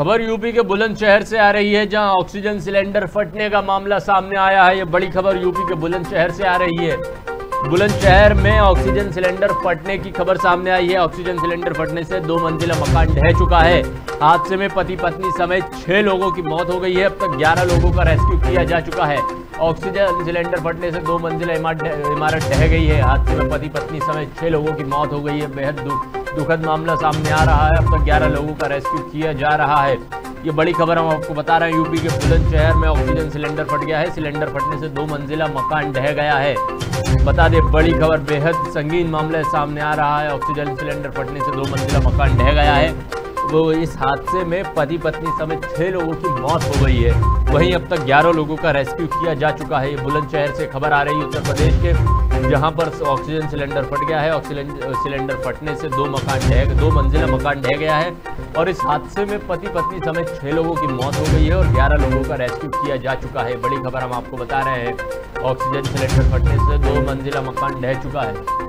खबर यूपी के बुलंदशहर से आ रही है, जहाँ ऑक्सीजन सिलेंडर फटने का मामला सामने आया है। ये बड़ी खबर यूपी के बुलंदशहर से आ रही है। बुलंदशहर में ऑक्सीजन सिलेंडर फटने की खबर सामने आई है। ऑक्सीजन सिलेंडर फटने से दो मंजिला मकान ढह चुका है। हादसे में पति पत्नी समेत छह लोगों की मौत हो गई है। अब तक ग्यारह लोगों का रेस्क्यू किया जा चुका है। ऑक्सीजन सिलेंडर फटने से दो मंजिला इमारत ढह गई है। हादसे में पति पत्नी समेत छह लोगों की मौत हो गई है। बेहद दुखद मामला सामने आ रहा है। अब तक ग्यारह लोगों का रेस्क्यू किया जा रहा है। ये बड़ी खबर हम आपको बता रहे हैं। यूपी के बुलंदशहर में ऑक्सीजन सिलेंडर फट गया है। सिलेंडर फटने से दो मंजिला मकान ढह गया है। बता दें, बड़ी खबर, बेहद संगीन मामला सामने आ रहा है। ऑक्सीजन सिलेंडर फटने से दो मंजिला मकान ढह गया है। वो इस हादसे में पति पत्नी समेत छह लोगों की मौत हो गई है। वहीं अब तक ग्यारह लोगों का रेस्क्यू किया जा चुका है। ये बुलंदशहर से खबर आ रही है उत्तर प्रदेश के, जहाँ पर ऑक्सीजन सिलेंडर फट गया है। ऑक्सीजन सिलेंडर फटने से दो मकान ढह, दो मंजिला मकान ढह गया है और इस हादसे में पति पत्नी समेत छह लोगों की मौत हो गई है और ग्यारह लोगों का रेस्क्यू किया जा चुका है। बड़ी खबर हम आपको बता रहे हैं। ऑक्सीजन सिलेंडर फटने से दो मंजिला मकान ढह चुका है।